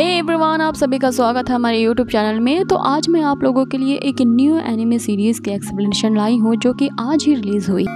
हे hey everyone आप सभी का स्वागत है हमारे यूट्यूब चैनल में। तो आज मैं आप लोगों के लिए एक न्यू एनिमे सीरीज़ की एक्सप्लेनेशन लाई हूँ, जो कि आज ही रिलीज़ हुई।